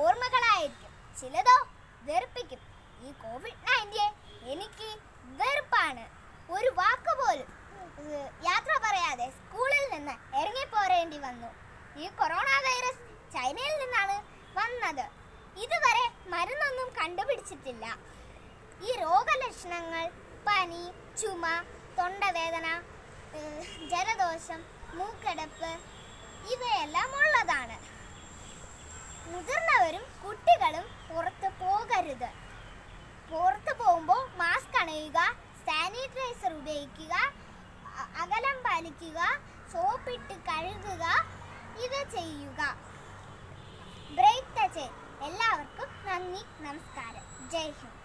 ഓർമ്മകളായിരിക്കും. ചിലതോ വെറുപ്പിക്കും. ഈ Covid nineteen എനിക്ക് വെറുപ്പാണ്. ഒരു വാക്ക് പോലും യാത്ര പറയാതെ സ്കൂളിൽ നിന്ന് ഇറങ്ങിപ്പോരേണ്ടി വന്നു. ഈ കൊറോണ വൈറസ് ചൈനയിൽ നിന്നാണ് വന്നത്. ഇതുവരെ മരുന്നൊന്നും കണ്ടുപിടിച്ചിട്ടില്ല. ഈ രോഗലക്ഷണങ്ങൾ പനി ചുമ തൊണ്ടവേദന ജലദോഷം മൂക്കടപ്പ് പോകരുത് പുറത്ത് പോകുമ്പോൾ മാസ്ക് അണയുക സാനിറ്റൈസർ ഉപയോഗിക്കുക അകലം പാലിക്കുക സോപ്പിട്ട് കഴുകുക ഇത് ചെയ്യുക. ബ്രേക്ക് ചെയ് എല്ലാവർക്കും നന്ദി നമസ്കാരം. ജയ് ഹിന്ദ്.